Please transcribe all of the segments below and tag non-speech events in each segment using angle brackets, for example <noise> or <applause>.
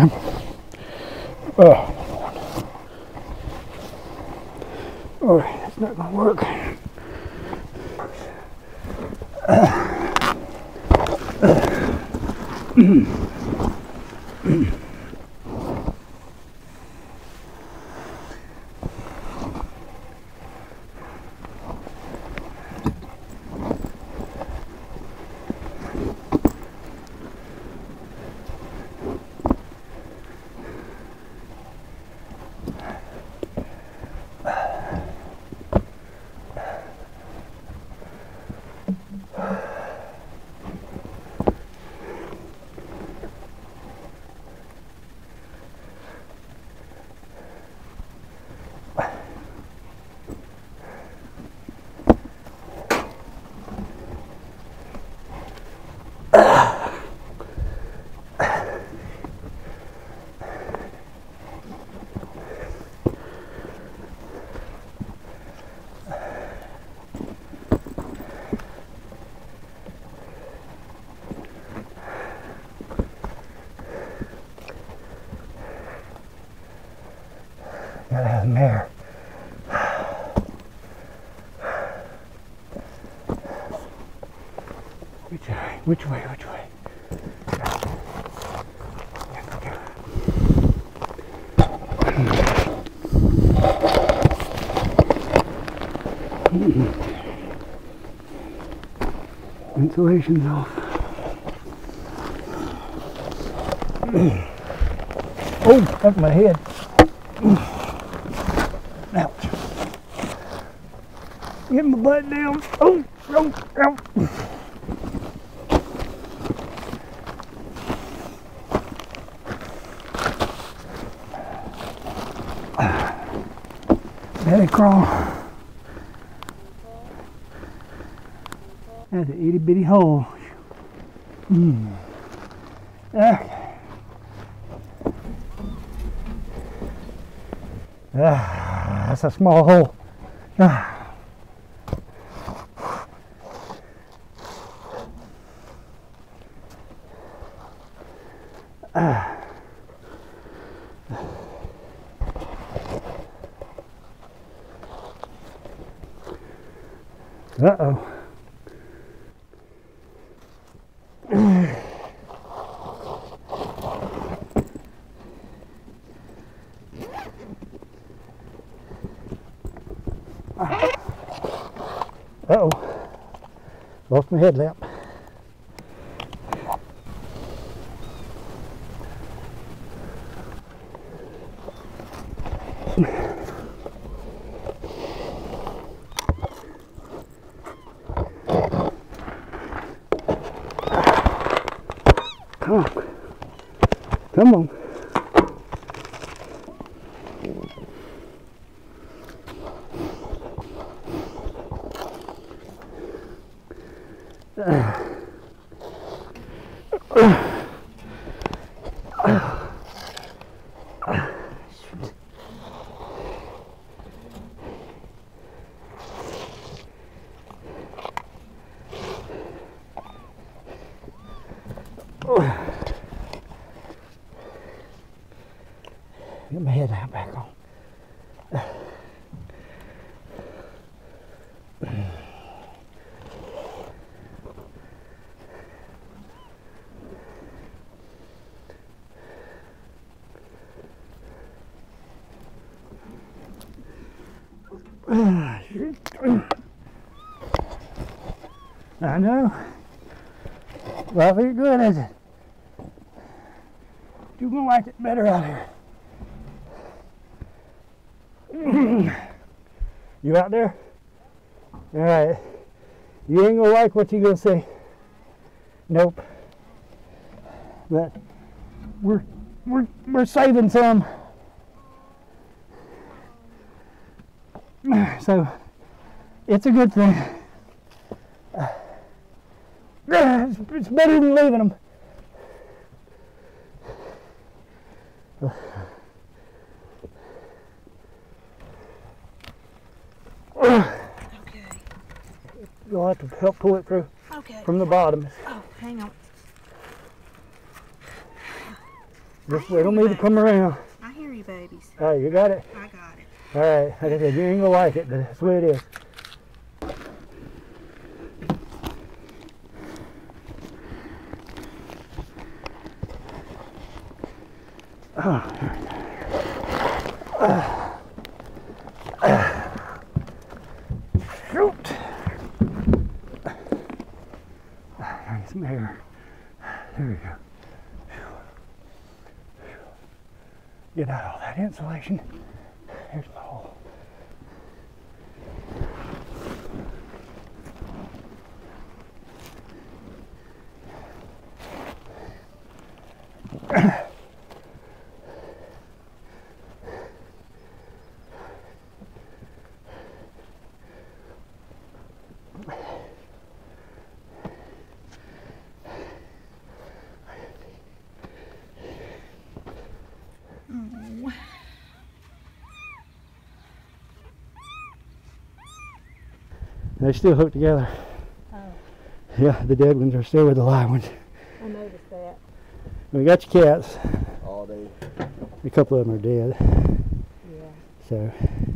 Oh. oh All right, that's not gonna work. Gotta <clears throat> <clears throat> <clears throat> Which way? Which way? Which way? Insulation's off. Oh, that's my head. Ouch. Get my butt down. Oh, oh, oh. Crawl. That's an itty bitty hole. Mm. Ah, that's a small hole. Ah. Uh oh. Uh oh. Lost my headlamp. Come on. Come on. Get I know. Well, very good, is it? You're gonna like it better out here. <clears throat> you out there? All right. You ain't gonna like what you gonna see. Nope. But we're we're we're saving some. So it's a good thing. It's, it's better than leaving them. Okay. You'll have to help pull it through Okay. from the bottom. Oh, hang on. Just wait on me to come around. I hear you, babies. All right, you got it? I got it. All right, like I said, you ain't gonna like it, but that's the way it is. Shoot! I need some air. There we go. Get out all that insulation. Here's the hole. They're still hooked together. Oh. Yeah, the dead ones are still with the live ones. I noticed that. We got your cats. all day. A couple of them are dead. Yeah, So,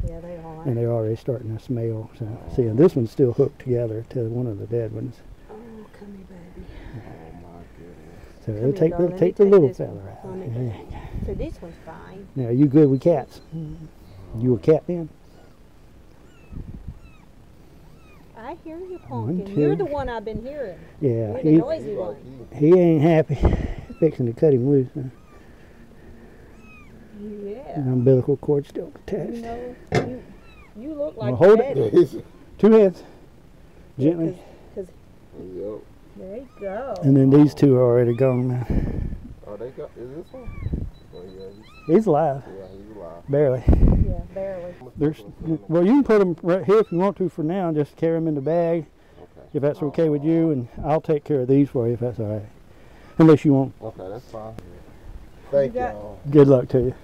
yeah, they are. and they're already starting to smell. So, see, and this one's still hooked together to one of the dead ones. Oh, come here, baby. Oh my goodness. So Come they'll take the, darling. take Let the me little take this one, fella out. Yeah. So this one's fine. Now, you good with cats? You a cat then? I hear you, One, Pumpkin. You're the one I've been hearing. Yeah, You're the he, noisy He one. he. he ain't happy. <laughs> Fixing to cut him loose. Huh? Yeah. The umbilical cord still You attached. know, you, you look like hold your it. Two heads. Gently. Cause, 'cause Yep. there you go. And then these two are already gone now. Oh, they got. Is this one? Oh yeah, he's, He's alive. yeah, he's alive. Barely. Yeah, barely. There's, well, you can put them right here if you want to for now. Just carry them in the bag Okay. if that's okay with you, and I'll take care of these for you if that's all right. Unless you want. Okay, that's fine. Thank got- y'all. Good luck to you.